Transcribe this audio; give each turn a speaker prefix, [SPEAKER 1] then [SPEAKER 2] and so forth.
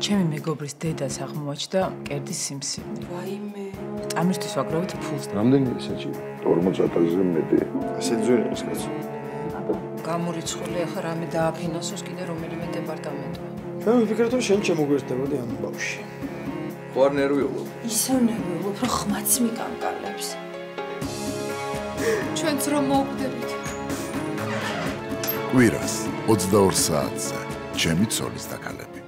[SPEAKER 1] ჩემი მეგობრის დედას აღმოაჩნდა კერდის სიმსივნე.
[SPEAKER 2] ვაიმე.
[SPEAKER 1] ამისთვის ვაგროვეთ ფულს.
[SPEAKER 3] რამდენი ესეჭი? 40000-ზე მეტი.
[SPEAKER 4] ასე ძვირის კაცო.
[SPEAKER 2] გამურიცხული ახლა რამე დააფინანსოს კიდე რომელიმე დეპარტამენტმა.
[SPEAKER 4] ჩვენ ვფიქრობთ რომ შენ შემოგვესდებოდი ამ ბავში.
[SPEAKER 3] ხო არ ნერვიულობ?
[SPEAKER 2] ისო ნერვიულობ, რომ ხმაც მიკანკალებს.
[SPEAKER 5] ჩვენც რომ მოვდებით.
[SPEAKER 6] კვირას 22 საათზე ჩემი ცოლის დაკალები.